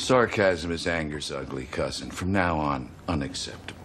Sarcasm is anger's ugly cousin. From now on, unacceptable.